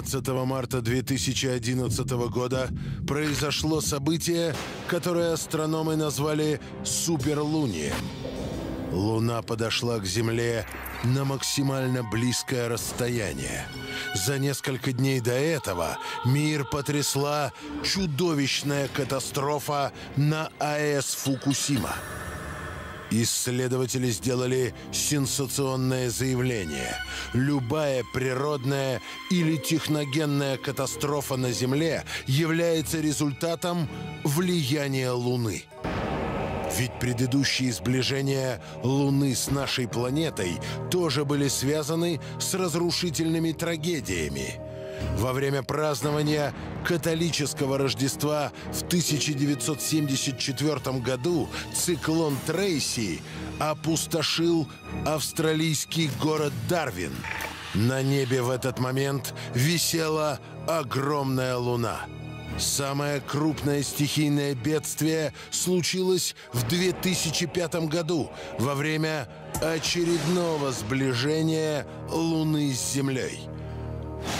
11 марта 2011 года произошло событие, которое астрономы назвали суперлунием. Луна подошла к Земле на максимально близкое расстояние. За несколько дней до этого мир потрясла чудовищная катастрофа на АЭС Фукусима. Исследователи сделали сенсационное заявление. Любая природная или техногенная катастрофа на Земле является результатом влияния Луны. Ведь предыдущие сближения Луны с нашей планетой тоже были связаны с разрушительными трагедиями. Во время празднования католического Рождества в 1974 году циклон Трейси опустошил австралийский город Дарвин. На небе в этот момент висела огромная луна – Самое крупное стихийное бедствие случилось в 2005 году во время очередного сближения Луны с Землей.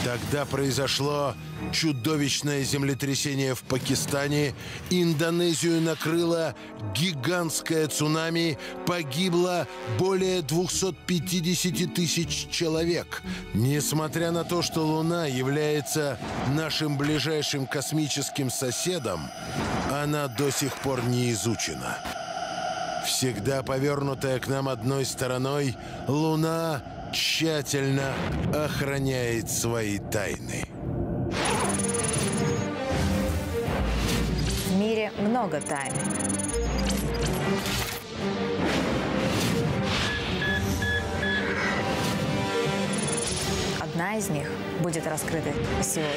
Тогда произошло чудовищное землетрясение в Пакистане, Индонезию накрыло гигантское цунами, погибло более 250 тысяч человек. Несмотря на то, что Луна является нашим ближайшим космическим соседом, она до сих пор не изучена. Всегда повернутая к нам одной стороной, Луна тщательно охраняет свои тайны. В мире много тайн. Одна из них будет раскрыта сегодня.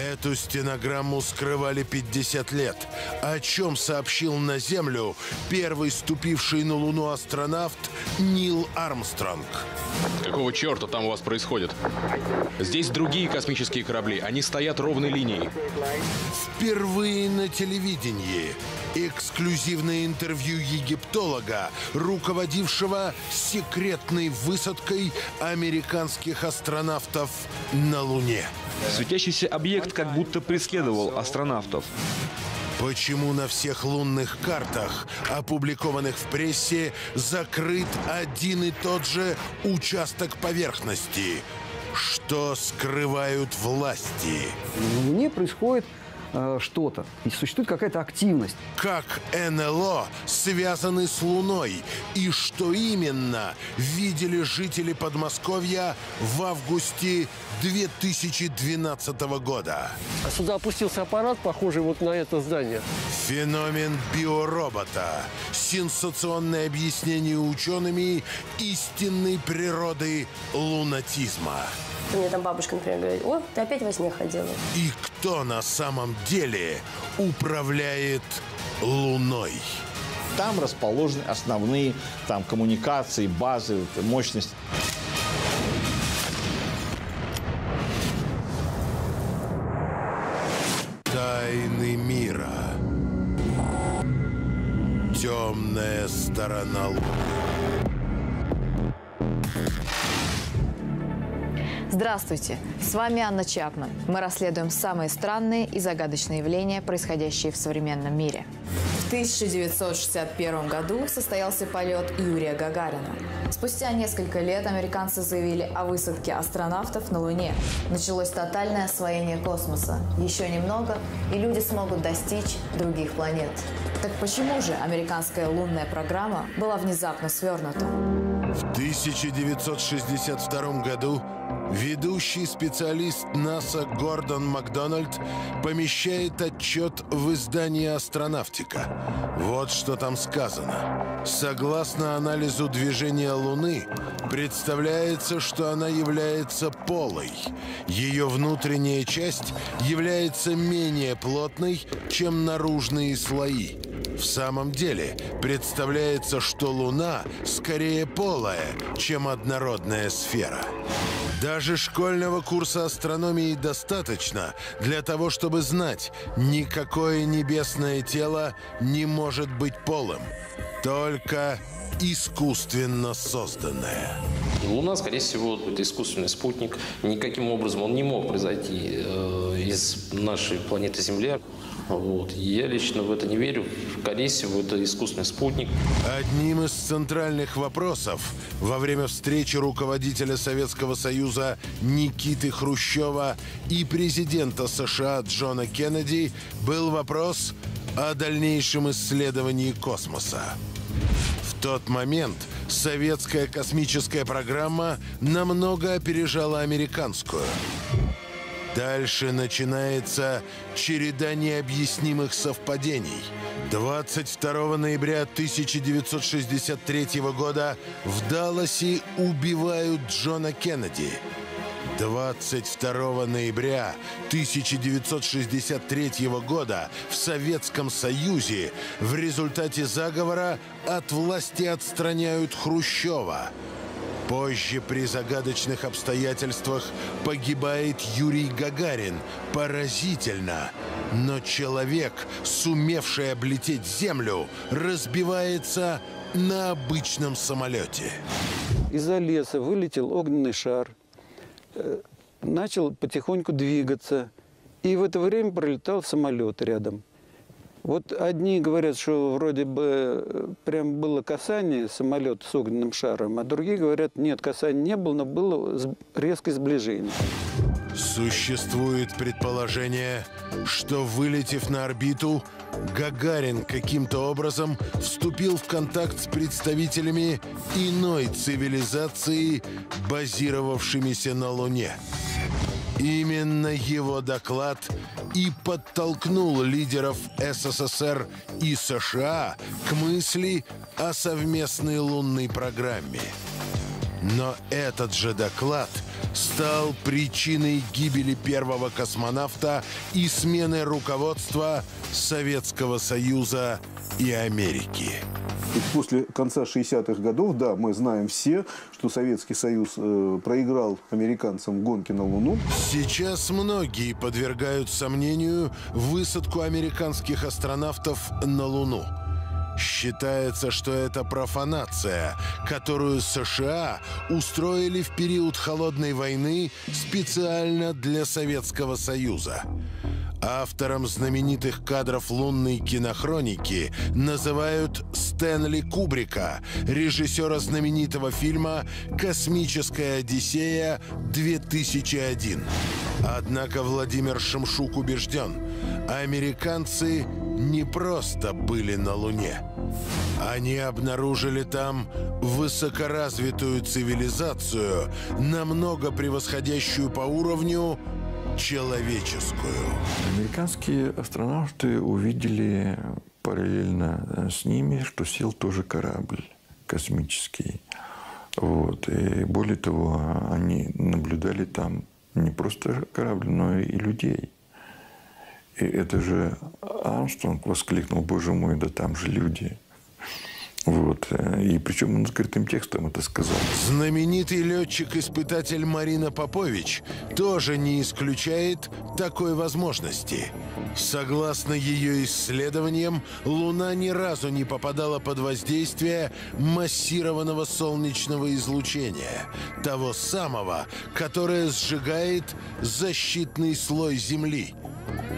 Эту стенограмму скрывали 50 лет. О чем сообщил на Землю первый ступивший на Луну астронавт Нил Армстронг. Какого черта там у вас происходит? Здесь другие космические корабли. Они стоят ровной линией. Впервые на телевидении эксклюзивное интервью египтолога, руководившего секретной высадкой американских астронавтов на Луне. Светящийся объект как будто преследовал астронавтов. Почему на всех лунных картах, опубликованных в прессе, закрыт один и тот же участок поверхности? Что скрывают власти? На Луне происходит э, что-то, и существует какая-то активность. Как НЛО связаны с Луной и что именно видели жители Подмосковья в августе 2012 года? А сюда опустился аппарат, похожий вот на это здание. Феномен биоробота. Сенсационное объяснение учеными истинной природы лунатизма. Мне там бабушка, например, говорит, о, ты опять во сне ходила. И кто на самом деле управляет Луной? Там расположены основные там, коммуникации, базы, мощность. Тайны мира. Темная сторона Луны. Здравствуйте! С вами Анна Чапман. Мы расследуем самые странные и загадочные явления, происходящие в современном мире. В 1961 году состоялся полет Юрия Гагарина. Спустя несколько лет американцы заявили о высадке астронавтов на Луне. Началось тотальное освоение космоса. Еще немного, и люди смогут достичь других планет. Так почему же американская лунная программа была внезапно свернута? В 1962 году ведущий специалист НАСА Гордон Макдональд помещает отчет в издании «Астронавтика». Вот что там сказано. Согласно анализу движения Луны, представляется, что она является полой. Ее внутренняя часть является менее плотной, чем наружные слои. В самом деле, представляется, что Луна скорее полая, чем однородная сфера. Даже школьного курса астрономии достаточно для того, чтобы знать, никакое небесное тело не может быть полым. Только искусственно созданное. Луна, скорее всего, это искусственный спутник. Никаким образом он не мог произойти э, из нашей планеты Земля. Вот. Я лично в это не верю. Скорее всего, это искусственный спутник. Одним из центральных вопросов во время встречи руководителя Советского Союза Никиты Хрущева и президента США Джона Кеннеди был вопрос о дальнейшем исследовании космоса. В тот момент советская космическая программа намного опережала американскую. Дальше начинается череда необъяснимых совпадений. 22 ноября 1963 года в Далласе убивают Джона Кеннеди. 22 ноября 1963 года в Советском Союзе в результате заговора от власти отстраняют Хрущева. Позже при загадочных обстоятельствах погибает Юрий Гагарин. Поразительно. Но человек, сумевший облететь Землю, разбивается на обычном самолете. Из-за леса вылетел огненный шар, э, начал потихоньку двигаться. И в это время пролетал самолет рядом. Вот одни говорят, что вроде бы э, прям было касание самолета с огненным шаром, а другие говорят, нет, касания не было, но было резкое сближение. Существует предположение, что вылетев на орбиту, Гагарин каким-то образом вступил в контакт с представителями иной цивилизации, базировавшимися на Луне. Именно его доклад и подтолкнул лидеров СССР и США к мысли о совместной лунной программе. Но этот же доклад стал причиной гибели первого космонавта и смены руководства Советского Союза и Америки. И после конца 60-х годов, да, мы знаем все, что Советский Союз э, проиграл американцам гонки на Луну. Сейчас многие подвергают сомнению высадку американских астронавтов на Луну. Считается, что это профанация, которую США устроили в период Холодной войны специально для Советского Союза. Автором знаменитых кадров лунной кинохроники называют Стэнли Кубрика, режиссера знаменитого фильма «Космическая Одиссея-2001». Однако Владимир Шамшук убежден, американцы не просто были на Луне. Они обнаружили там высокоразвитую цивилизацию, намного превосходящую по уровню человеческую. Американские астронавты увидели параллельно э, с ними, что сел тоже корабль космический. Вот. И более того, они наблюдали там не просто корабль, но и людей. И это же Армстронг воскликнул, боже мой, да там же люди. Вот. И причем он открытым текстом это сказал. Знаменитый летчик-испытатель Марина Попович тоже не исключает такой возможности. Согласно ее исследованиям, Луна ни разу не попадала под воздействие массированного солнечного излучения, того самого, которое сжигает защитный слой Земли.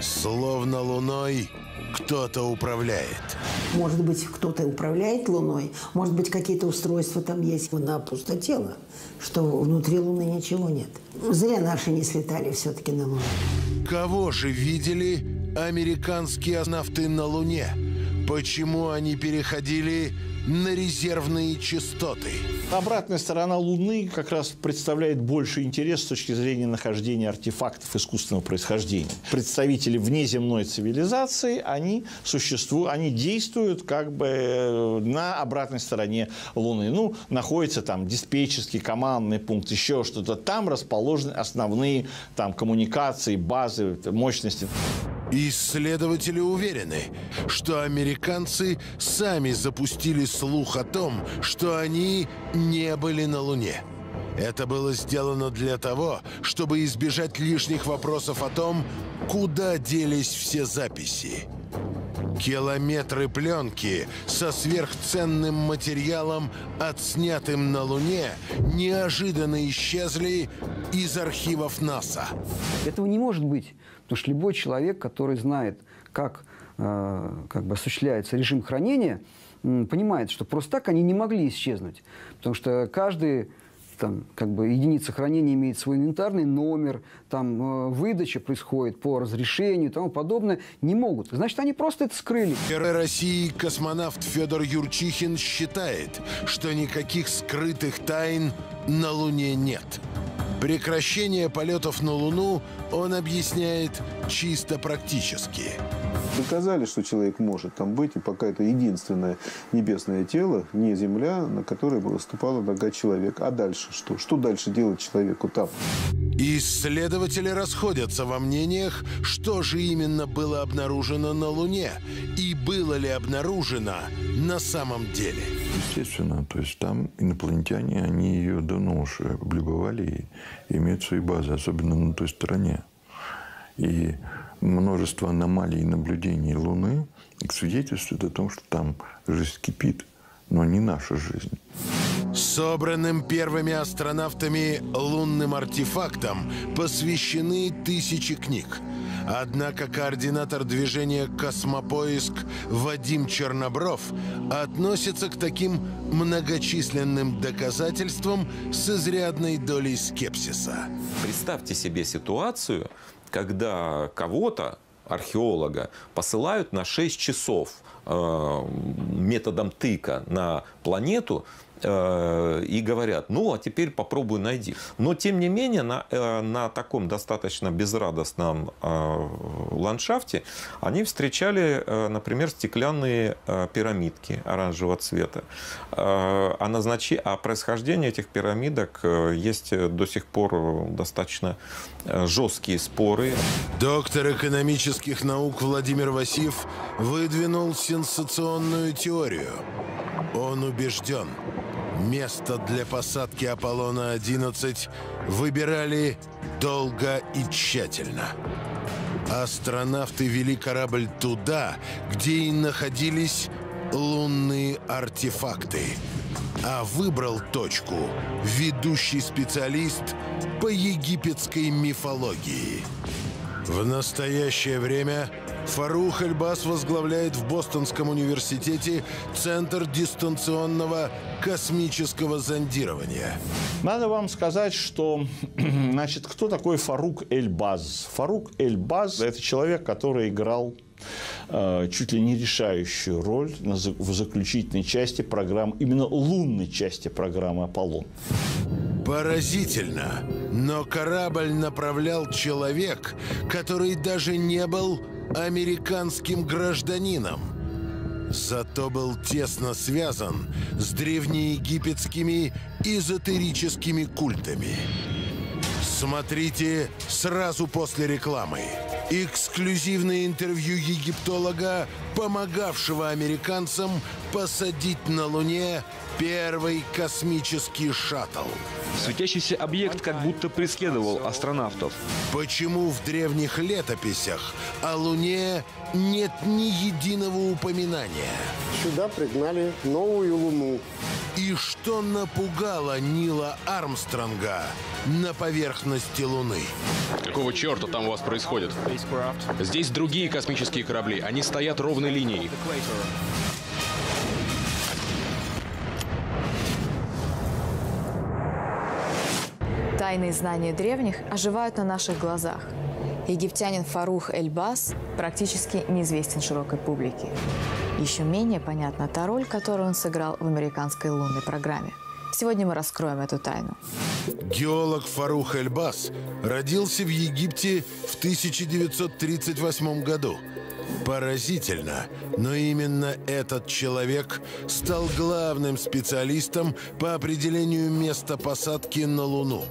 Словно Луной кто-то управляет. Может быть, кто-то управляет Луной, может быть, какие-то устройства там есть. Луна пустотела, что внутри Луны ничего нет. Зря наши не слетали все-таки на Луну. Кого же видели американские астронавты на Луне? Почему они переходили на резервные частоты. Обратная сторона Луны как раз представляет больше интерес с точки зрения нахождения артефактов искусственного происхождения. Представители внеземной цивилизации, они существуют, они действуют как бы э, на обратной стороне Луны. Ну, находится там диспетчерский, командный пункт, еще что-то. Там расположены основные там коммуникации, базы, мощности. Исследователи уверены, что американцы сами запустили слух о том, что они не были на Луне. Это было сделано для того, чтобы избежать лишних вопросов о том, куда делись все записи. Километры пленки со сверхценным материалом, отснятым на Луне, неожиданно исчезли из архивов НАСА. Этого не может быть, потому что любой человек, который знает, как, э, как бы осуществляется режим хранения, понимает, что просто так они не могли исчезнуть. Потому что каждый там, как бы единица хранения имеет свой инвентарный номер, там э, выдача происходит по разрешению и тому подобное, не могут. Значит, они просто это скрыли. Герой России космонавт Федор Юрчихин считает, что никаких скрытых тайн на Луне нет. Прекращение полетов на Луну он объясняет чисто практически. Доказали, что человек может там быть, и пока это единственное небесное тело, не Земля, на которой бы выступала нога человека. А дальше что? Что дальше делать человеку там? Исследователи расходятся во мнениях, что же именно было обнаружено на Луне и было ли обнаружено на самом деле. Естественно, то есть там инопланетяне, они ее давно уже облюбовали имеют свои базы, особенно на той стороне. И множество аномалий и наблюдений Луны свидетельствует о том, что там жизнь кипит, но не наша жизнь. Собранным первыми астронавтами лунным артефактам посвящены тысячи книг. Однако координатор движения «Космопоиск» Вадим Чернобров относится к таким многочисленным доказательствам с изрядной долей скепсиса. Представьте себе ситуацию, когда кого-то, археолога, посылают на 6 часов э, методом тыка на планету и говорят, ну, а теперь попробуй найди. Но, тем не менее, на, э, на таком достаточно безрадостном э, ландшафте они встречали, э, например, стеклянные э, пирамидки оранжевого цвета. Э, а, назначи... а происхождение этих пирамидок э, есть до сих пор достаточно э, жесткие споры. Доктор экономических наук Владимир Васильев выдвинул сенсационную теорию. Он убежден, место для посадки Аполлона-11 выбирали долго и тщательно. Астронавты вели корабль туда, где и находились лунные артефакты. А выбрал точку ведущий специалист по египетской мифологии. В настоящее время Фарух Эльбас возглавляет в Бостонском университете Центр дистанционного космического зондирования. Надо вам сказать, что, значит, кто такой Фарук Эльбаз? Фарук Эльбаз – это человек, который играл э, чуть ли не решающую роль в заключительной части программы, именно лунной части программы «Аполлон». Поразительно, но корабль направлял человек, который даже не был американским гражданином. Зато был тесно связан с древнеегипетскими эзотерическими культами. Смотрите сразу после рекламы. Эксклюзивное интервью египтолога, помогавшего американцам посадить на Луне первый космический шаттл. Светящийся объект как будто преследовал астронавтов. Почему в древних летописях о Луне нет ни единого упоминания? Сюда пригнали новую Луну. И что напугало Нила Армстронга на поверхности Луны? Какого черта там у вас происходит? Здесь другие космические корабли. Они стоят ровной линией. Тайные знания древних оживают на наших глазах. Египтянин Фарух Эльбас практически неизвестен широкой публике. Еще менее понятна та роль, которую он сыграл в американской лунной программе. Сегодня мы раскроем эту тайну. Геолог Фарух Эльбас родился в Египте в 1938 году. Поразительно, но именно этот человек стал главным специалистом по определению места посадки на Луну.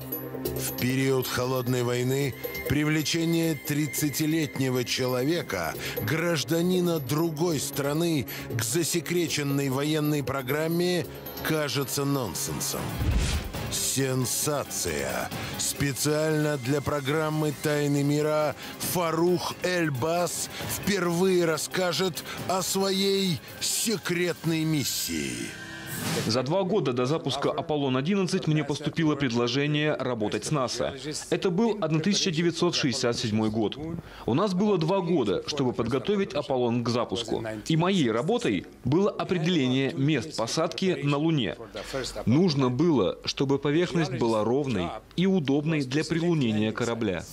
В период Холодной войны привлечение 30-летнего человека, гражданина другой страны, к засекреченной военной программе кажется нонсенсом. Сенсация! Специально для программы «Тайны мира» Фарух Эльбас впервые расскажет о своей секретной миссии. За два года до запуска «Аполлон-11» мне поступило предложение работать с НАСА. Это был 1967 год. У нас было два года, чтобы подготовить «Аполлон» к запуску. И моей работой было определение мест посадки на Луне. Нужно было, чтобы поверхность была ровной и удобной для прилунения корабля.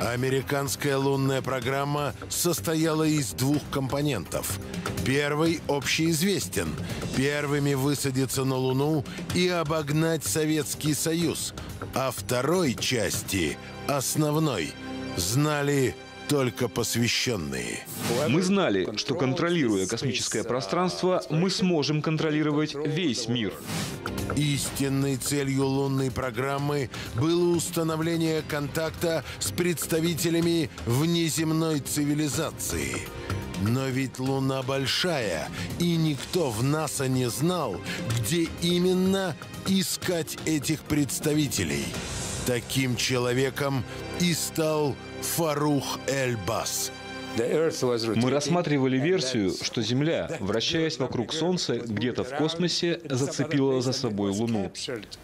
Американская лунная программа состояла из двух компонентов. Первый общеизвестен. Первыми высадиться на Луну и обогнать Советский Союз. А второй части, основной, знали только посвященные. Мы знали, что контролируя космическое пространство, мы сможем контролировать весь мир. Истинной целью лунной программы было установление контакта с представителями внеземной цивилизации. Но ведь Луна большая, и никто в НАСА не знал, где именно искать этих представителей. Таким человеком и стал Фарух Эль-Бас. Мы рассматривали версию, что Земля, вращаясь вокруг Солнца, где-то в космосе, зацепила за собой Луну.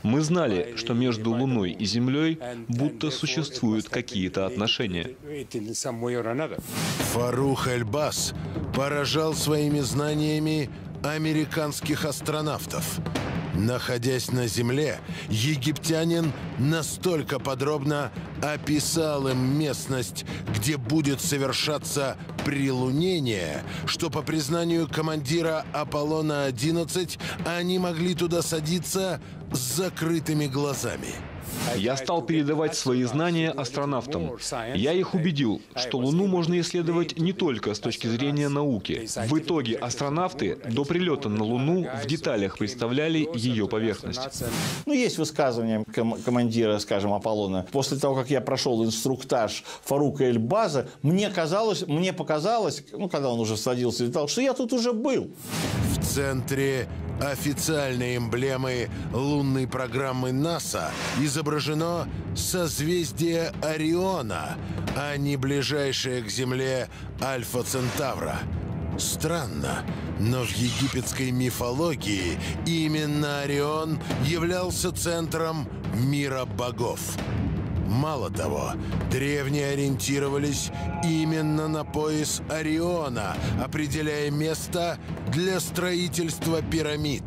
Мы знали, что между Луной и Землей будто существуют какие-то отношения. Фарух Эль-Бас поражал своими знаниями американских астронавтов. Находясь на Земле, египтянин настолько подробно описал им местность, где будет совершаться прилунение, что по признанию командира Аполлона-11 они могли туда садиться с закрытыми глазами. Я стал передавать свои знания астронавтам. Я их убедил, что Луну можно исследовать не только с точки зрения науки. В итоге астронавты до прилета на Луну в деталях представляли ее поверхность. Ну, есть высказывание ком- командира, скажем, Аполлона. После того, как я прошел инструктаж Фарука Эльбаза, мне казалось, мне показалось, ну, когда он уже садился и летал, что я тут уже был. В центре официальной эмблемы лунной программы НАСА изображено созвездие Ориона, а не ближайшее к Земле Альфа Центавра. Странно, но в египетской мифологии именно Орион являлся центром мира богов. Мало того, древние ориентировались именно на пояс Ориона, определяя место для строительства пирамид.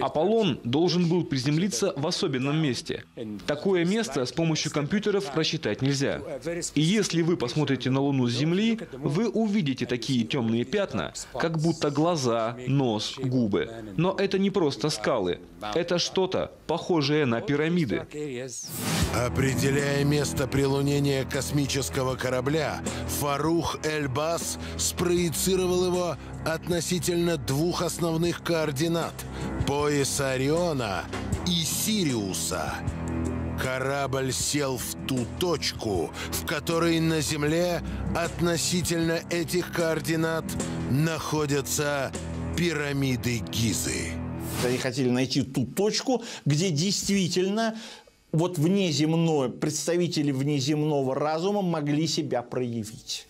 Аполлон должен был приземлиться в особенном месте. Такое место с помощью компьютеров рассчитать нельзя. И если вы посмотрите на Луну с Земли, вы увидите такие темные пятна, как будто глаза, нос, губы. Но это не просто скалы. Это что-то похожее на пирамиды. Определяя место прилунения космического корабля, Фарух Эльбас спроецировал его относительно двух основных координат – пояса Ориона и Сириуса. Корабль сел в ту точку, в которой на Земле относительно этих координат находятся пирамиды Гизы. Они хотели найти ту точку, где действительно вот внеземное, представители внеземного разума могли себя проявить.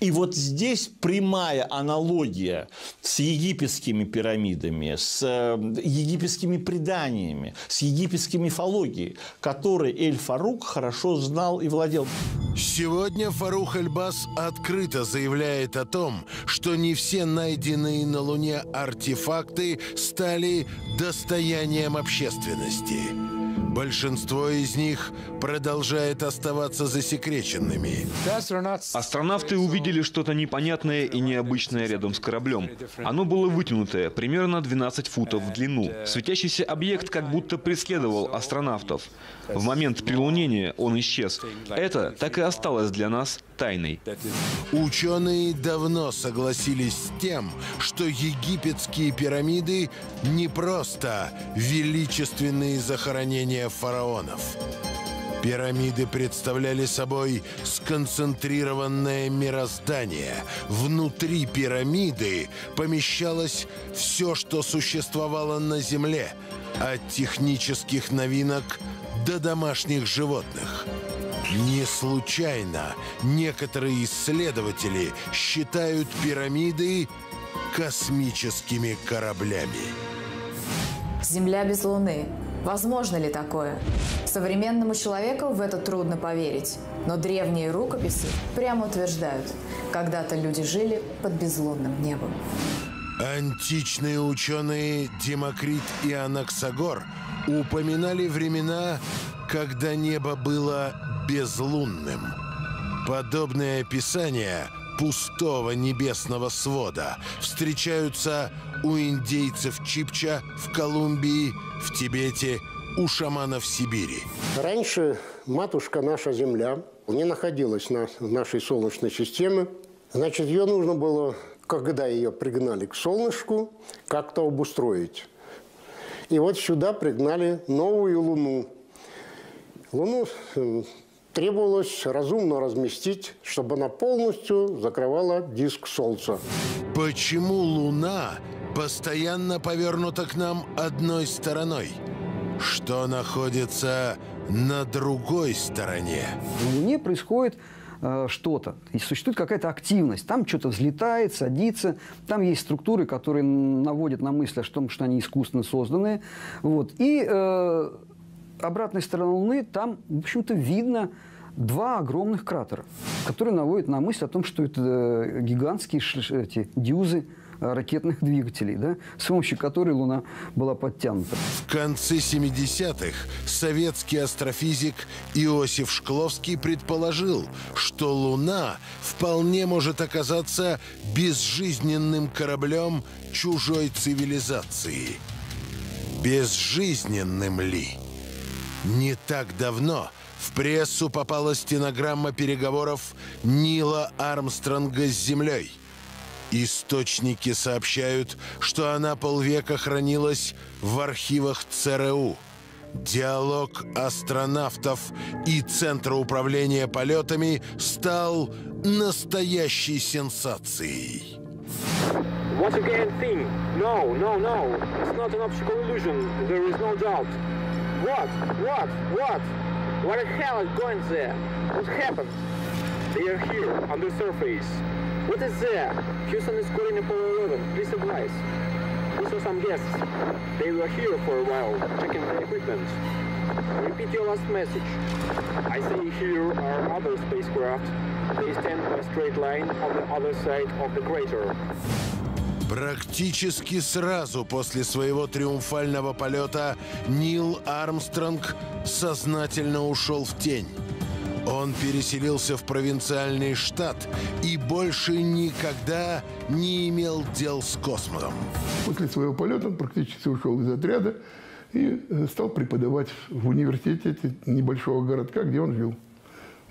И вот здесь прямая аналогия с египетскими пирамидами, с э, египетскими преданиями, с египетской мифологией, которой Эль-Фарук хорошо знал и владел. Сегодня Фарух Эльбас открыто заявляет о том, что не все найденные на Луне артефакты стали достоянием общественности. Большинство из них продолжает оставаться засекреченными. Астронавты увидели что-то непонятное и необычное рядом с кораблем. Оно было вытянутое, примерно 12 футов в длину. Светящийся объект как будто преследовал астронавтов. В момент прилунения он исчез. Это так и осталось для нас тайной. Ученые давно согласились с тем, что египетские пирамиды не просто величественные захоронения фараонов. Пирамиды представляли собой сконцентрированное мироздание. Внутри пирамиды помещалось все, что существовало на Земле. От технических новинок до домашних животных. Не случайно некоторые исследователи считают пирамиды космическими кораблями. Земля без Луны. Возможно ли такое? Современному человеку в это трудно поверить. Но древние рукописи прямо утверждают, когда-то люди жили под безлунным небом. Античные ученые Демокрит и Анаксагор упоминали времена, когда небо было безлунным. Подобные описания пустого небесного свода встречаются у индейцев Чипча в Колумбии, в Тибете, у шаманов Сибири. Раньше матушка наша Земля не находилась на нашей Солнечной системе. Значит, ее нужно было, когда ее пригнали к солнышку, как-то обустроить. И вот сюда пригнали новую Луну. Луну э, требовалось разумно разместить, чтобы она полностью закрывала диск Солнца. Почему Луна постоянно повернута к нам одной стороной? Что находится на другой стороне? На Луне происходит э, что-то, и существует какая-то активность. Там что-то взлетает, садится, там есть структуры, которые наводят на мысль о том, что они искусственно созданные. Вот. И э, обратной стороны Луны там, в общем-то, видно два огромных кратера, которые наводят на мысль о том, что это э, гигантские эти дюзы э, ракетных двигателей, да, с помощью которой Луна была подтянута. В конце 70-х советский астрофизик Иосиф Шкловский предположил, что Луна вполне может оказаться безжизненным кораблем чужой цивилизации. Безжизненным ли? Не так давно в прессу попала стенограмма переговоров Нила Армстронга с Землей. Источники сообщают, что она полвека хранилась в архивах ЦРУ. Диалог астронавтов и Центра управления полетами стал настоящей сенсацией. Once again, think. No, no, no. It's not an optical illusion. There is no doubt. What? What? What? What the hell is going there? What happened? They are here, on the surface. What is there? Houston is calling Apollo 11. Please advise. We saw some guests. They were here for a while, checking the equipment. Repeat your last message. I say here are other spacecraft. They stand a straight line on the other side of the crater. Практически сразу после своего триумфального полета Нил Армстронг сознательно ушел в тень. Он переселился в провинциальный штат и больше никогда не имел дел с космосом. После своего полета он практически ушел из отряда и э, стал преподавать в университете небольшого городка, где он жил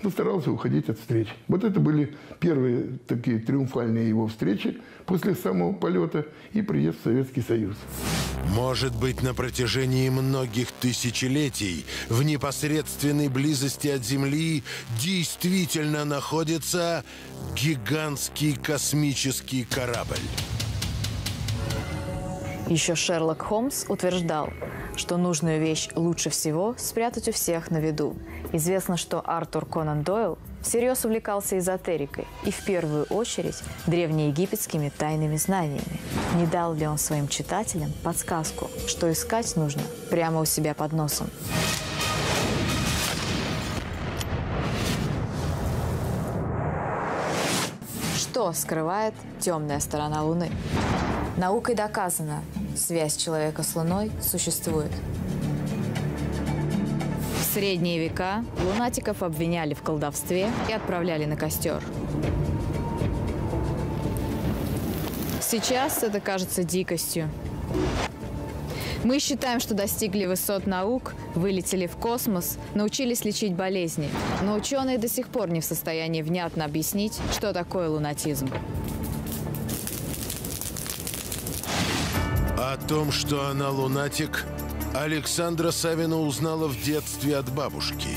но старался уходить от встреч. Вот это были первые такие триумфальные его встречи после самого полета и приезд в Советский Союз. Может быть, на протяжении многих тысячелетий в непосредственной близости от Земли действительно находится гигантский космический корабль. Еще Шерлок Холмс утверждал, что нужную вещь лучше всего спрятать у всех на виду. Известно, что Артур Конан Дойл всерьез увлекался эзотерикой и в первую очередь древнеегипетскими тайными знаниями. Не дал ли он своим читателям подсказку, что искать нужно прямо у себя под носом? Что скрывает темная сторона Луны? Наукой доказано, связь человека с Луной существует. В средние века лунатиков обвиняли в колдовстве и отправляли на костер. Сейчас это кажется дикостью. Мы считаем, что достигли высот наук, вылетели в космос, научились лечить болезни. Но ученые до сих пор не в состоянии внятно объяснить, что такое лунатизм. О том, что она лунатик, Александра Савина узнала в детстве от бабушки.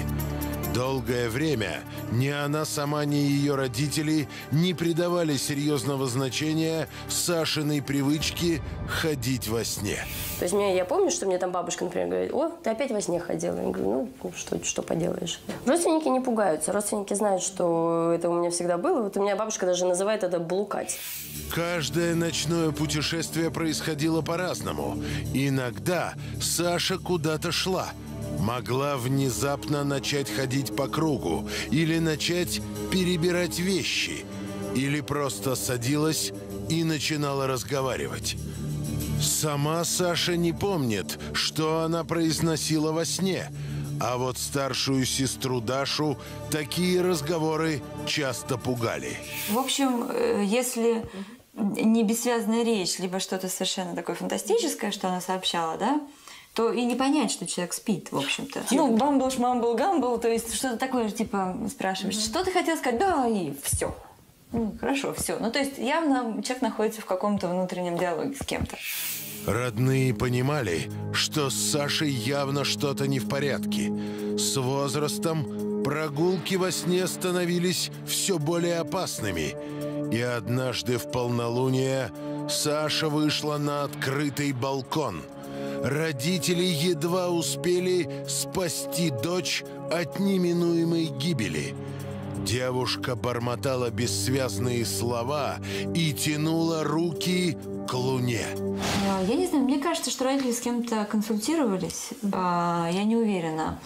Долгое время ни она сама, ни ее родители не придавали серьезного значения Сашиной привычке ходить во сне. То есть мне, я помню, что мне там бабушка, например, говорит, о, ты опять во сне ходила. Я говорю, ну, что, что поделаешь. Родственники не пугаются. Родственники знают, что это у меня всегда было. Вот у меня бабушка даже называет это блукать. Каждое ночное путешествие происходило по-разному. Иногда Саша куда-то шла. Могла внезапно начать ходить по кругу или начать перебирать вещи. Или просто садилась и начинала разговаривать. Сама Саша не помнит, что она произносила во сне. А вот старшую сестру Дашу такие разговоры часто пугали. В общем, э, если не бессвязная речь, либо что-то совершенно такое фантастическое, что она сообщала, да, то и не понять, что человек спит, в общем-то. Ну, бамбл, шмамбл, гамбл, то есть что-то такое, типа, спрашиваешь, что ты хотел сказать? Да, и все. Ну, хорошо, все. Ну, то есть явно человек находится в каком-то внутреннем диалоге с кем-то. Родные понимали, что с Сашей явно что-то не в порядке. С возрастом прогулки во сне становились все более опасными. И однажды в полнолуние Саша вышла на открытый балкон. Родители едва успели спасти дочь от неминуемой гибели. Девушка бормотала бессвязные слова и тянула руки к луне. А, Я не знаю, мне кажется, что родители с кем-то консультировались. А, Я не уверена,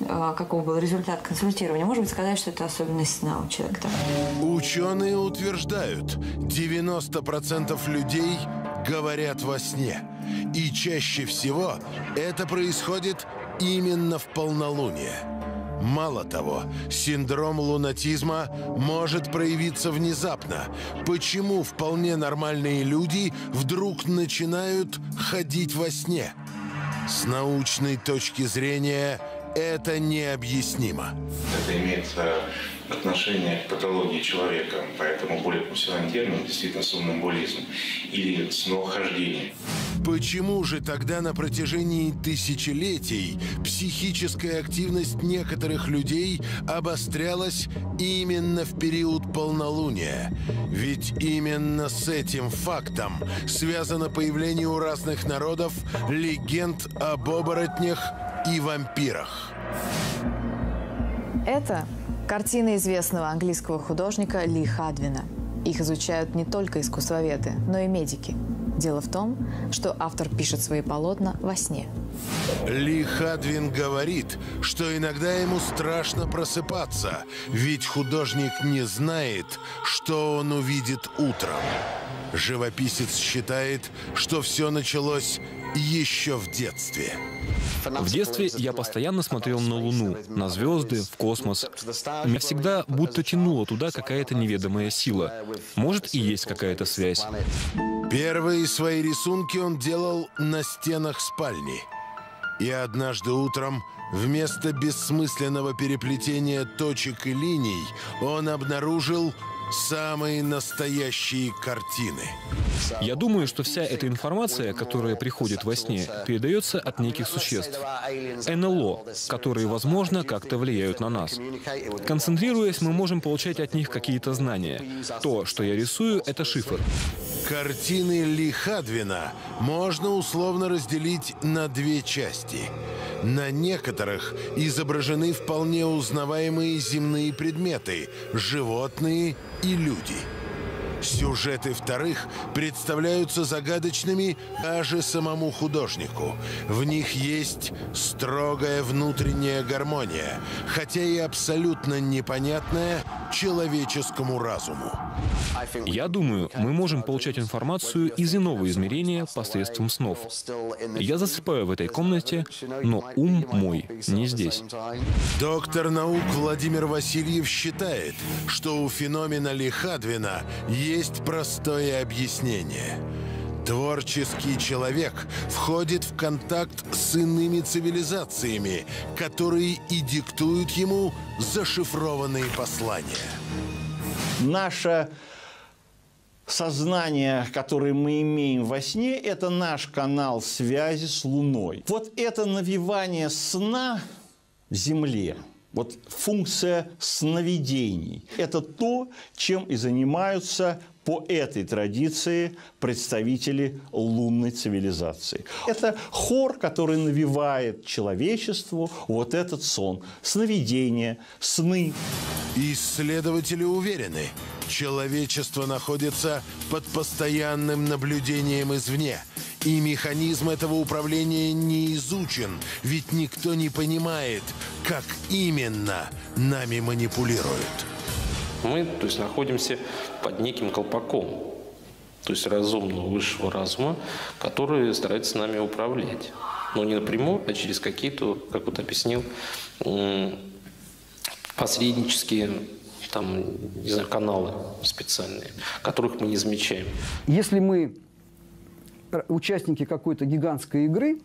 а, каков был результат консультирования. Может быть, сказать, что это особенность сна у человека. Ученые утверждают, 90% людей говорят во сне. И чаще всего это происходит именно в полнолуние. Мало того, синдром лунатизма может проявиться внезапно. Почему вполне нормальные люди вдруг начинают ходить во сне? С научной точки зрения это необъяснимо. Это имеет э, отношение к патологии человека, поэтому более профессиональный термин действительно сомнамбулизм или сновохождение. Почему же тогда на протяжении тысячелетий психическая активность некоторых людей обострялась именно в период полнолуния? Ведь именно с этим фактом связано появление у разных народов легенд об оборотнях и вампирах. Это картина известного английского художника Ли Хадвина. Их изучают не только искусствоведы, но и медики. Дело в том, что автор пишет свои полотна во сне. Ли Хадвин говорит, что иногда ему страшно просыпаться, ведь художник не знает, что он увидит утром. Живописец считает, что все началось еще в детстве. В детстве я постоянно смотрел на Луну, на звезды, в космос. Меня всегда будто тянула туда какая-то неведомая сила. Может, и есть какая-то связь. Первые свои рисунки он делал на стенах спальни. И однажды утром вместо бессмысленного переплетения точек и линий он обнаружил самые настоящие картины. Я думаю, что вся эта информация, которая приходит во сне, передается от неких существ. НЛО, которые, возможно, как-то влияют на нас. Концентрируясь, мы можем получать от них какие-то знания. То, что я рисую, это шифр. Картины Ли Хадвина можно условно разделить на две части. На некоторых изображены вполне узнаваемые земные предметы, животные и люди. Сюжеты вторых представляются загадочными даже самому художнику. В них есть строгая внутренняя гармония, хотя и абсолютно непонятная человеческому разуму. Я думаю, мы можем получать информацию из иного измерения посредством снов. Я засыпаю в этой комнате, но ум мой не здесь. Доктор наук Владимир Васильев считает, что у феномена Лихадвина есть простое объяснение. Творческий человек входит в контакт с иными цивилизациями, которые и диктуют ему зашифрованные послания. Наше сознание, которое мы имеем во сне, это наш канал связи с Луной. Вот это навивание сна Земле Вот функция сновидений – это то, чем и занимаются по этой традиции представители лунной цивилизации. Это хор, который навевает человечеству вот этот сон, сновидения, сны. Исследователи уверены, человечество находится под постоянным наблюдением извне. И механизм этого управления не изучен, ведь никто не понимает, как именно нами манипулируют. Мы то есть, находимся под неким колпаком, то есть разумного высшего разума, который старается нами управлять. Но не напрямую, а через какие-то, как вот объяснил, посреднические там, не знаю, каналы специальные, которых мы не замечаем. Если мы участники какой-то гигантской игры,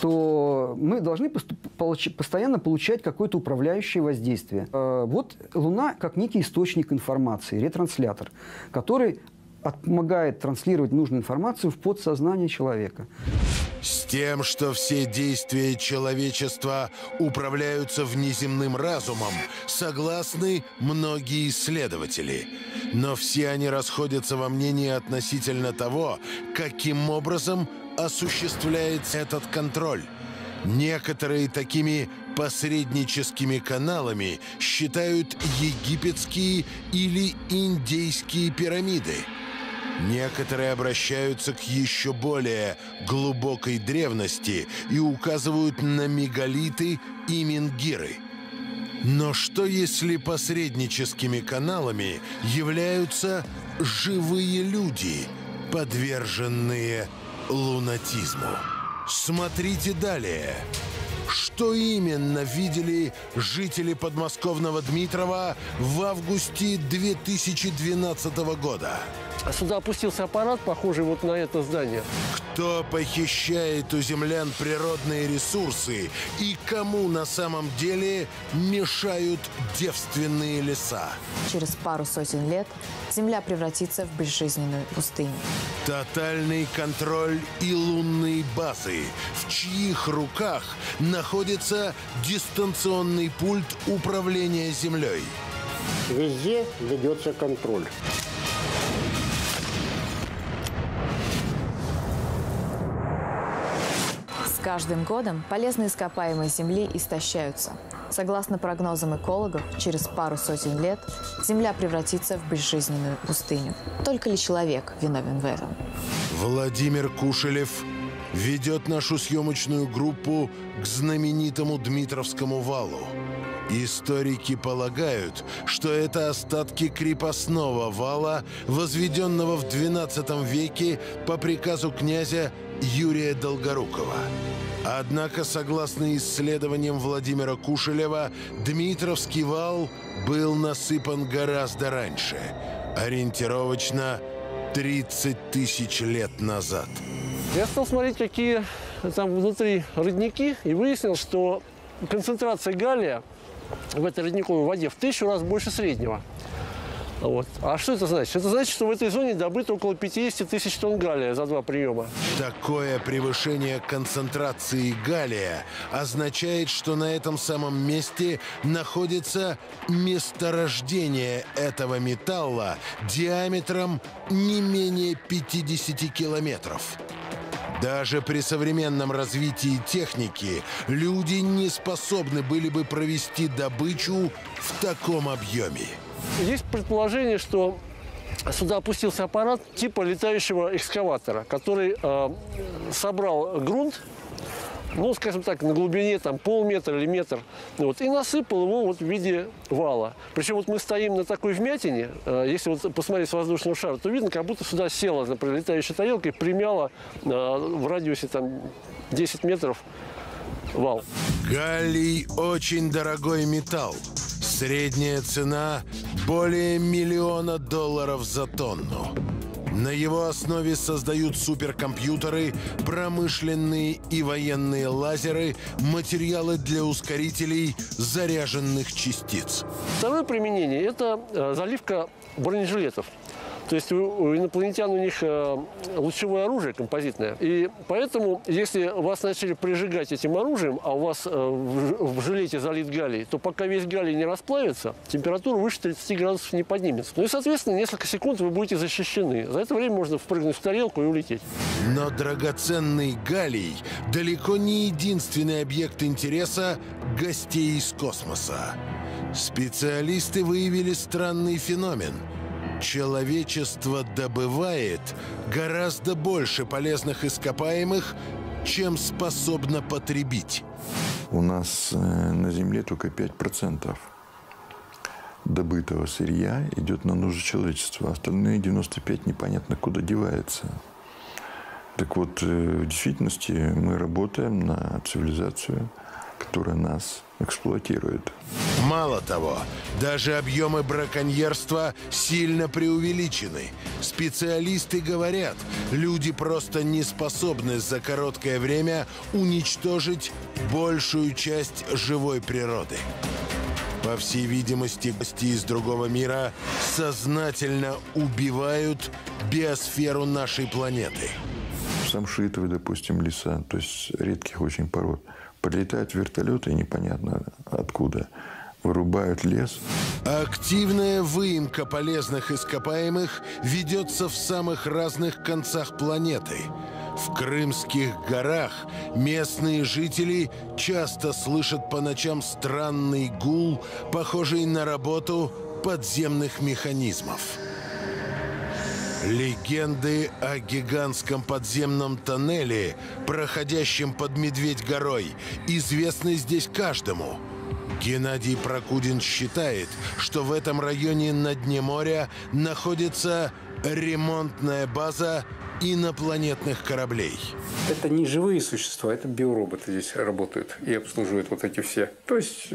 то мы должны постоянно получать какое-то управляющее воздействие. Э, вот Луна как некий источник информации, ретранслятор, который помогает транслировать нужную информацию в подсознание человека. С тем, что все действия человечества управляются внеземным разумом, согласны многие исследователи. Но все они расходятся во мнении относительно того, каким образом осуществляется этот контроль. Некоторые такими посредническими каналами считают египетские или индейские пирамиды. Некоторые обращаются к еще более глубокой древности и указывают на мегалиты и менгиры. Но что если посредническими каналами являются живые люди, подверженные лунатизму. Смотрите далее. Что именно видели жители подмосковного Дмитрова в августе 2012 года? Сюда опустился аппарат, похожий вот на это здание. Кто похищает у землян природные ресурсы и кому на самом деле мешают девственные леса? Через пару сотен лет Земля превратится в безжизненную пустыню. Тотальный контроль и лунные базы, в чьих руках находится дистанционный пульт управления Землей. Везде ведется контроль. С каждым годом полезные ископаемые Земли истощаются. Согласно прогнозам экологов, через пару сотен лет Земля превратится в безжизненную пустыню. Только ли человек виновен в этом? Владимир Кушелев ведет нашу съемочную группу к знаменитому Дмитровскому валу. Историки полагают, что это остатки крепостного вала, возведенного в XII веке по приказу князя Юрия Долгорукова. Однако, согласно исследованиям Владимира Кушелева, Дмитровский вал был насыпан гораздо раньше, ориентировочно 30 тысяч лет назад. Я стал смотреть, какие там внутри родники, и выяснил, что концентрация галлия в этой родниковой воде в тысячу раз больше среднего. Вот. А что это значит? Это значит, что в этой зоне добыто около 50 тысяч тонн галлия за два приема. Такое превышение концентрации галлия означает, что на этом самом месте находится месторождение этого металла диаметром не менее 50 километров. Даже при современном развитии техники люди не способны были бы провести добычу в таком объеме. Есть предположение, что сюда опустился аппарат типа летающего экскаватора, который э, собрал грунт, ну, скажем так, на глубине там полметра или метр, вот, и насыпал его вот в виде вала. Причем вот мы стоим на такой вмятине, э, если вот посмотреть с воздушного шара, то видно, как будто сюда села, например, летающая тарелка и примяла э, в радиусе там 10 метров вал. Галлий – очень дорогой металл. Средняя цена – более миллиона долларов за тонну. На его основе создают суперкомпьютеры, промышленные и военные лазеры, материалы для ускорителей заряженных частиц. Второе применение – это э, заливка бронежилетов. То есть у инопланетян у них э, лучевое оружие композитное. И поэтому, если вас начали прижигать этим оружием, а у вас э, в жилете залит галлий, то пока весь галлий не расплавится, температура выше 30 градусов не поднимется. Ну и, соответственно, несколько секунд вы будете защищены. За это время можно впрыгнуть в тарелку и улететь. Но драгоценный галлий далеко не единственный объект интереса гостей из космоса. Специалисты выявили странный феномен. Человечество добывает гораздо больше полезных ископаемых, чем способно потребить. У нас э, на Земле только 5% добытого сырья идет на нужды человечества. Остальные 95 непонятно куда девается. Так вот, э, в действительности мы работаем на цивилизацию, которая нас эксплуатирует. Мало того, даже объемы браконьерства сильно преувеличены. Специалисты говорят, люди просто не способны за короткое время уничтожить большую часть живой природы. По всей видимости, гости из другого мира сознательно убивают биосферу нашей планеты. Самшитовые, допустим, леса, то есть редких очень пород. Прилетают вертолеты непонятно откуда, вырубают лес. Активная выемка полезных ископаемых ведется в самых разных концах планеты. В Крымских горах местные жители часто слышат по ночам странный гул, похожий на работу подземных механизмов. Легенды о гигантском подземном тоннеле, проходящем под Медведь-горой, известны здесь каждому. Геннадий Прокудин считает, что в этом районе на дне моря находится ремонтная база инопланетных кораблей. Это не живые существа, это биороботы здесь работают и обслуживают вот эти все. То есть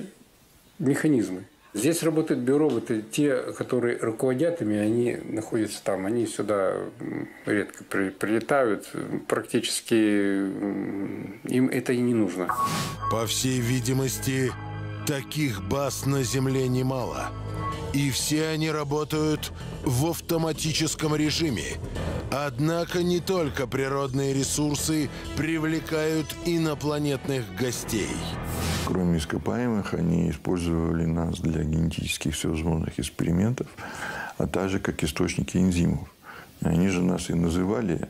механизмы. Здесь работают биороботы, те, которые руководят ими, они находятся там, они сюда редко при, прилетают, практически им это и не нужно. По всей видимости, таких баз на Земле немало. И все они работают в автоматическом режиме. Однако не только природные ресурсы привлекают инопланетных гостей. Кроме ископаемых, они использовали нас для генетических всевозможных экспериментов, а также как источники энзимов. Они же нас и называли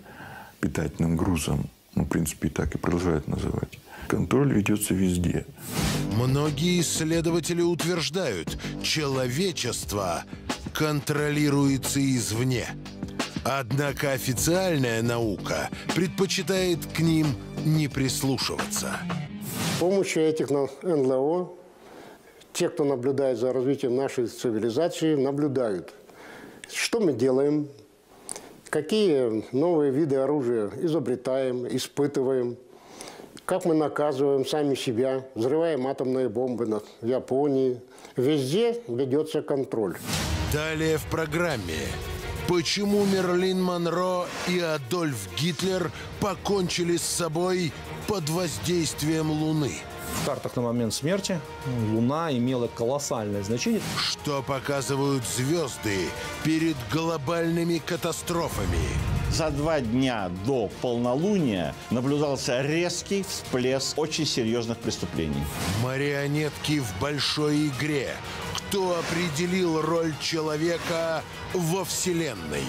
питательным грузом. Ну, в принципе, и так и продолжают называть. Контроль ведется везде. Многие исследователи утверждают, человечество контролируется извне. Однако официальная наука предпочитает к ним не прислушиваться. С помощью этих НЛО те, кто наблюдает за развитием нашей цивилизации, наблюдают, что мы делаем, какие новые виды оружия изобретаем, испытываем, как мы наказываем сами себя, взрываем атомные бомбы в Японии. Везде ведется контроль. Далее в программе. Почему Мерлин Монро и Адольф Гитлер покончили с собой под воздействием Луны? В картах на момент смерти Луна имела колоссальное значение. Что показывают звезды перед глобальными катастрофами? За два дня до полнолуния наблюдался резкий всплеск очень серьезных преступлений. Марионетки в большой игре. Кто определил роль человека во Вселенной?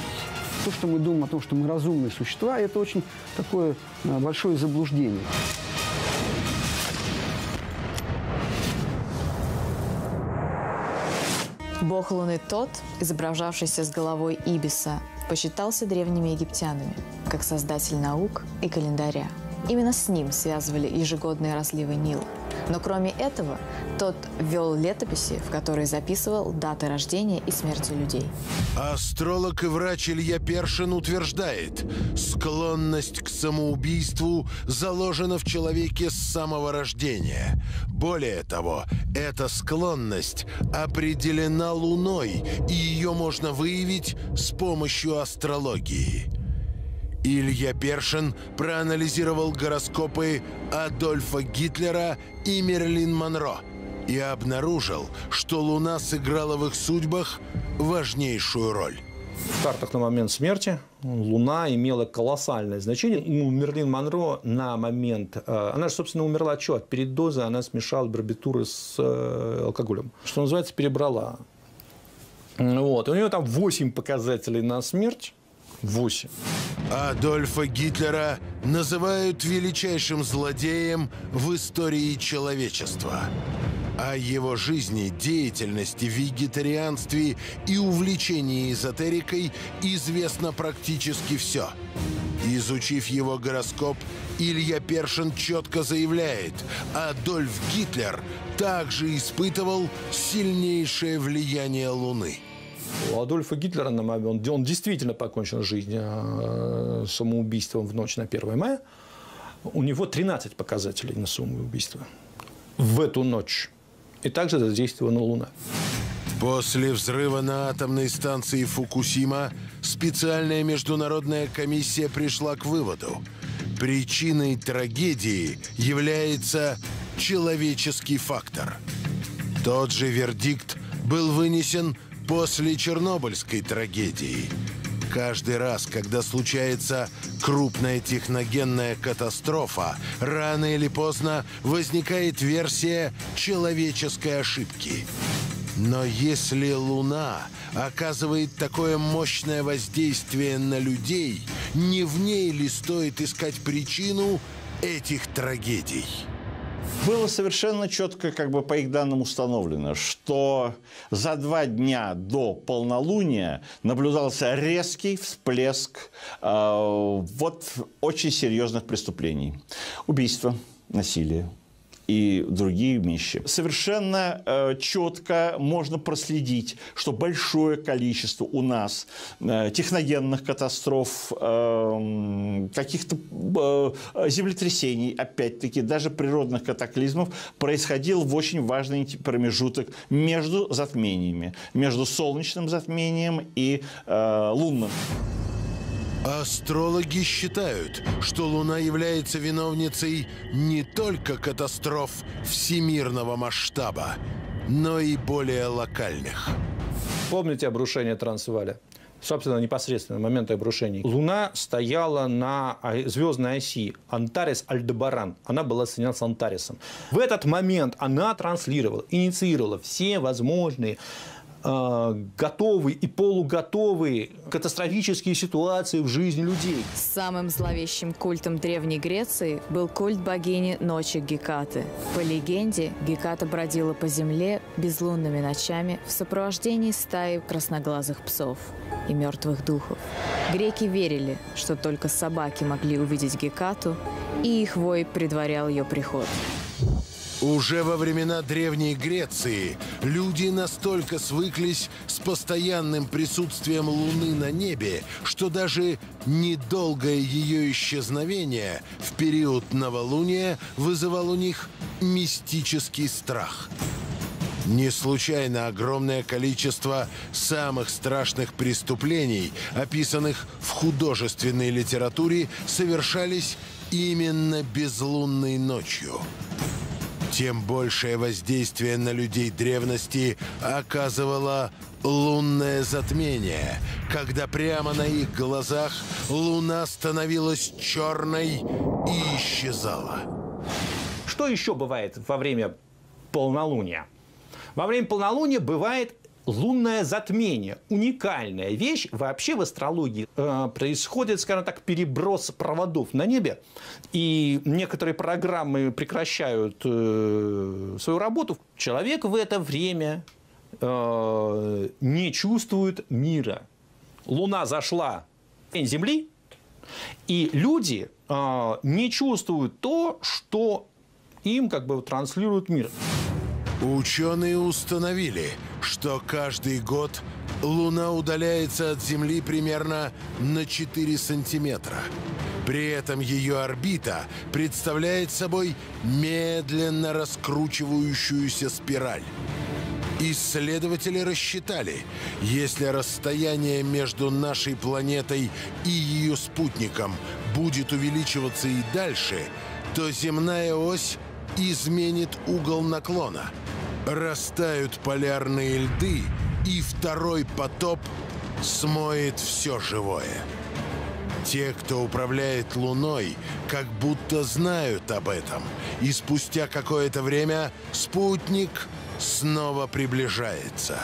То, что мы думаем о том, что мы разумные существа, это очень такое э, большое заблуждение. Бог Луны тот, изображавшийся с головой Ибиса, посчитался древними египтянами как создатель наук и календаря. Именно с ним связывали ежегодные разливы Нила. Но кроме этого, тот вел летописи, в которые записывал даты рождения и смерти людей. Астролог и врач Илья Першин утверждает, склонность к самоубийству заложена в человеке с самого рождения. Более того, эта склонность определена Луной, и ее можно выявить с помощью астрологии. Илья Першин проанализировал гороскопы Адольфа Гитлера и Мерлин Монро и обнаружил, что Луна сыграла в их судьбах важнейшую роль. В картах на момент смерти Луна имела колоссальное значение. У Мерлин Монро на момент... э, Она же, собственно, умерла от чего? От передоза. Она смешала барбитуры с э, алкоголем. Что называется, перебрала. Вот. У нее там 8 показателей на смерть. 8. Адольфа Гитлера называют величайшим злодеем в истории человечества. О его жизни, деятельности, вегетарианстве и увлечении эзотерикой известно практически все. Изучив его гороскоп, Илья Першин четко заявляет, Адольф Гитлер также испытывал сильнейшее влияние Луны. У Адольфа Гитлера момент, он действительно покончил жизнь э, самоубийством в ночь на 1 мая. У него 13 показателей на самоубийство в эту ночь. И также задействована Луна. После взрыва на атомной станции Фукусима специальная международная комиссия пришла к выводу. Причиной трагедии является человеческий фактор. Тот же вердикт был вынесен после Чернобыльской трагедии. Каждый раз, когда случается крупная техногенная катастрофа, рано или поздно возникает версия человеческой ошибки. Но если Луна оказывает такое мощное воздействие на людей, не в ней ли стоит искать причину этих трагедий? Было совершенно четко, как бы по их данным установлено, что за два дня до полнолуния наблюдался резкий всплеск э, вот очень серьезных преступлений. Убийство, насилие, и другие вещи. Совершенно э, четко можно проследить, что большое количество у нас э, техногенных катастроф, э, каких-то э, землетрясений, опять-таки, даже природных катаклизмов происходил в очень важный промежуток между затмениями, между солнечным затмением и э, лунным. Астрологи считают, что Луна является виновницей не только катастроф всемирного масштаба, но и более локальных. Помните обрушение Трансваля? Собственно, непосредственно момент обрушения. Луна стояла на звездной оси Антарес-Альдебаран. Она была соединена с Антаресом. В этот момент она транслировала, инициировала все возможные готовые и полуготовые катастрофические ситуации в жизни людей. Самым зловещим культом Древней Греции был культ богини ночи Гекаты. По легенде, Геката бродила по земле безлунными ночами в сопровождении стаи красноглазых псов и мертвых духов. Греки верили, что только собаки могли увидеть Гекату, и их вой предварял ее приход. Уже во времена Древней Греции люди настолько свыклись с постоянным присутствием Луны на небе, что даже недолгое ее исчезновение в период новолуния вызывал у них мистический страх. Не случайно огромное количество самых страшных преступлений, описанных в художественной литературе, совершались именно безлунной ночью. Тем большее воздействие на людей древности оказывало лунное затмение, когда прямо на их глазах луна становилась черной и исчезала. Что еще бывает во время полнолуния? Во время полнолуния бывает лунное затмение. Уникальная вещь вообще в астрологии. Э, происходит, скажем так, переброс проводов на небе. И некоторые программы прекращают э, свою работу. Человек в это время э, не чувствует мира. Луна зашла в день Земли, и люди э, не чувствуют то, что им как бы транслирует мир. Ученые установили, что каждый год Луна удаляется от Земли примерно на 4 сантиметра. При этом ее орбита представляет собой медленно раскручивающуюся спираль. Исследователи рассчитали, если расстояние между нашей планетой и ее спутником будет увеличиваться и дальше, то земная ось изменит угол наклона. Растают полярные льды, и второй потоп смоет все живое. Те, кто управляет Луной, как будто знают об этом, и спустя какое-то время спутник снова приближается.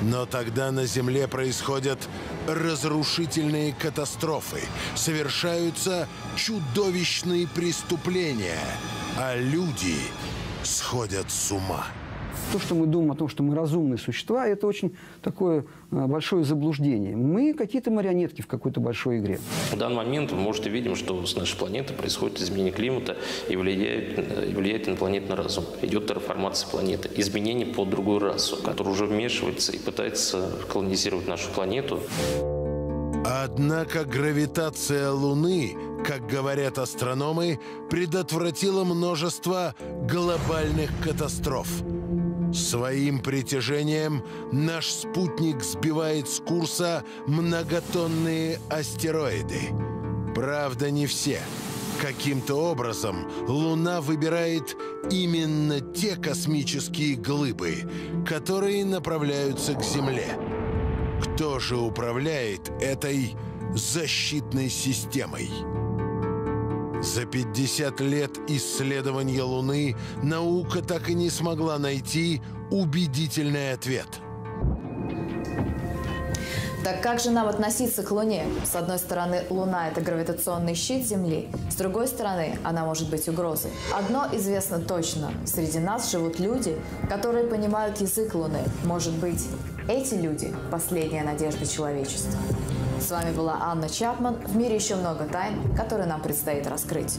Но тогда на Земле происходят разрушительные катастрофы, совершаются чудовищные преступления, а люди сходят с ума. То, что мы думаем о том, что мы разумные существа, это очень такое а, большое заблуждение. Мы какие-то марионетки в какой-то большой игре. В данный момент мы, может, и видим, что с нашей планеты происходит изменение климата и влияет, и влияет на планетный разум. Идет терраформация планеты, изменение под другую расу, которая уже вмешивается и пытается колонизировать нашу планету. Однако гравитация Луны, как говорят астрономы, предотвратила множество глобальных катастроф. Своим притяжением наш спутник сбивает с курса многотонные астероиды. Правда, не все. Каким-то образом Луна выбирает именно те космические глыбы, которые направляются к Земле. Кто же управляет этой защитной системой? За 50 лет исследования Луны наука так и не смогла найти убедительный ответ. Так как же нам относиться к Луне? С одной стороны, Луна – это гравитационный щит Земли, с другой стороны, она может быть угрозой. Одно известно точно – среди нас живут люди, которые понимают язык Луны. Может быть, эти люди – последняя надежда человечества. С вами была Анна Чапман. В мире еще много тайн, которые нам предстоит раскрыть.